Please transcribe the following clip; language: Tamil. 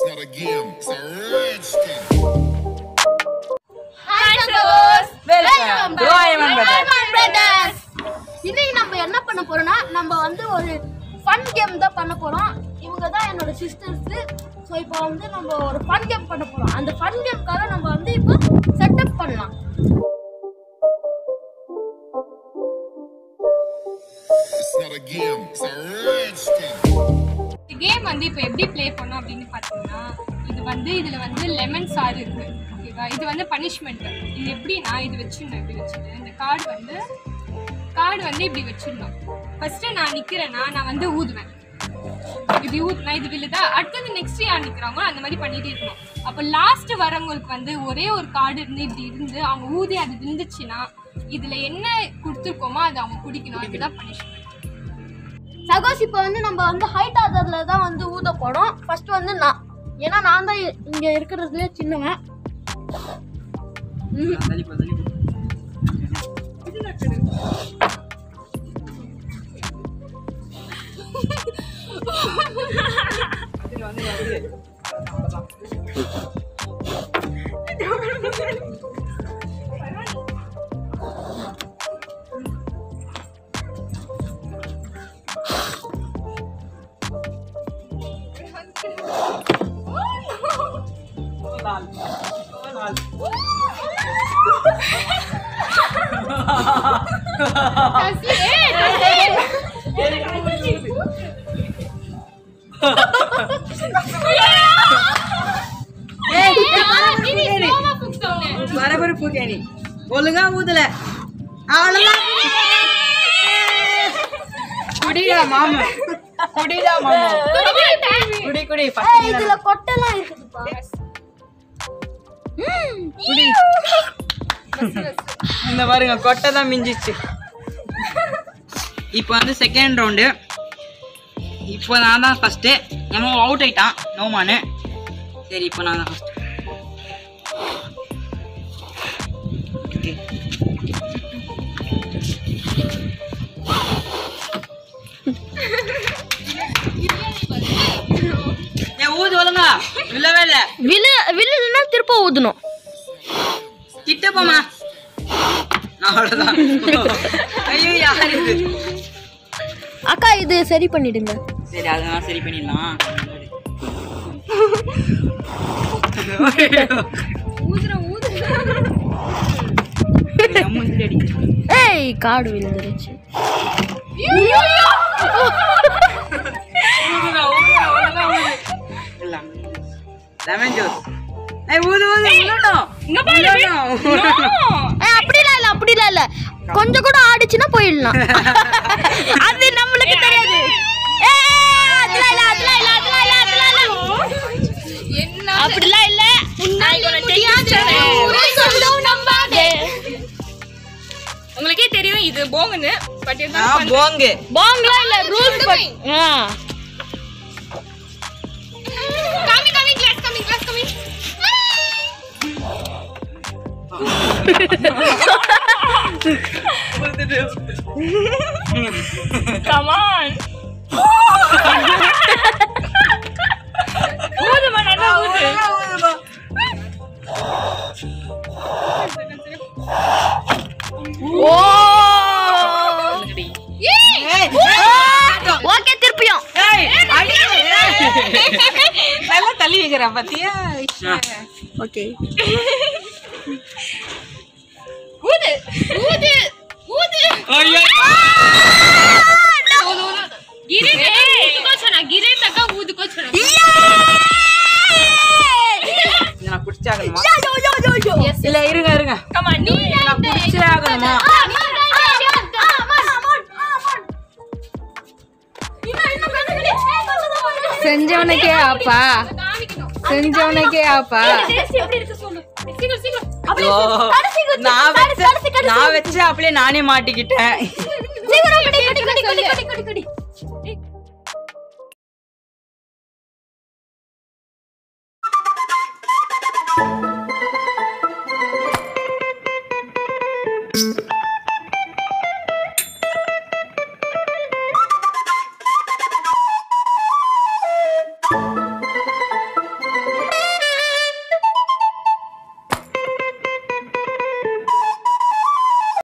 Not a game, it's a thing. Hi சகோஸ் Welcome to Iron Brothers. Brothers இன்னைக்கு நம்ம என்ன பண்ண போறோம்னா நம்ம வந்து ஒரு ஃபன் கேம் தான் பண்ண போறோம். இவங்க தான் என்னோட சிஸ்டர்ஸ் ஸோ இப்போ வந்து நம்ம ஒரு ஃபன் கேம் பண்ண போறோம். அந்த ஃபன் கேம்க்காக நம்ம வந்து இப்போ இப்போ எப்படி ப்ளே பண்ணோம் அப்படின்னு பார்த்தீங்கன்னா இது வந்து இதில் வந்து லெமன் சாறு இருக்கு ஓகேவா இது வந்து பனிஷ்மெண்ட் இது எப்படின்னா இது வச்சிடணும் இப்படி வச்சுருந்தேன் இந்த கார்டு வந்து கார்டு வந்து இப்படி வச்சிருந்தோம் ஃபர்ஸ்ட்டு நான் நிற்கிறேன்னா நான் வந்து ஊதுவேன். இப்படி ஊதுனா இது விழுதா? அடுத்தது நெக்ஸ்ட் யார் நிற்கிறாங்களோ அந்த மாதிரி பண்ணிட்டே இருக்கணும். அப்போ லாஸ்ட் வரவங்களுக்கு வந்து ஒரே ஒரு கார்டு இருந்து இப்படி இருந்து அவங்க ஊதி அது விழுந்துச்சுன்னா இதில் என்ன கொடுத்துருக்கோமோ அதை அவங்க குடிக்கணும். அதுதான் பனிஷ்மெண்ட் சகோஸ் இப்போ வந்து நம்ம வந்து ஹைட் ஆதரில் தான் வந்து ஊத போறோம் ஃபர்ஸ்ட் வந்து நான் ஏன்னா நான் தான் இங்க இருக்கிறதுலே சின்னவன். பரபரப்பு கேணி ஒழுங்கா ஊதல அவ்வளவுதான் குடிடா மாமா குடிடா மாமா குடி குடி இதுல கொட்டைலாம் இருக்குதுப்பா இந்த பாருங்க கொட்டை தான் மிஞ்சிச்சு. இப்போ வந்து செகண்ட் ரவுண்டு இப்போ நான் தான் ஃபஸ்ட்டு நம்ம அவுட் ஆயிட்டான் நோமானு. சரி இப்போ நான் தான் ஃபஸ்ட்டு ஊதணும் கிட்ட போமா அக்கா இது சரி பண்ணிடுங்க சரி அதெல்லாம் சரி பண்ணிடலாம். ஏய் காடு விழுந்துருச்சு. லெமன் ஜூஸ் ஏய் ஊது ஊது. உள்ளட்டும் உள்ளட்டும், உள்ளட்டும். ஏய், அப்படிலாம் இல்ல அப்படிலாம் இல்ல. கொஞ்சம் கூட ஆடிச்சுன்னா போயிடலாம். அது நம்மளுக்கு தெரியாது. அப்படிலாம் இல்ல. உங்களுக்கே தெரியும் இது போங்குன்னு. பட் போங்கு. பாங்லாம் இல்ல rules கமான் ஊதுமா நல்லா ஊது ஓ ஏய், ஓகே திருப்பியும் ஏய், அடி. நல்லா தள்ளி வைக்கிறேன் பாத்தியா ஓகே ஊது ஊது ஊது ஐயோ गिरे ఊదుకో సనా గిరే తగ్గ ఊదుకో సనా நான் குடிச்சாகணுமா இல்ல இருங்க இருங்க நான் குடிச்சாகணுமா செஞ்சவனுக்கே ஆப்பா செஞ்சவனுக்கே ஆப்பா நான் வச்ச நான் வச்சு அப்படியே நானே மாட்டிக்கிட்டேன்.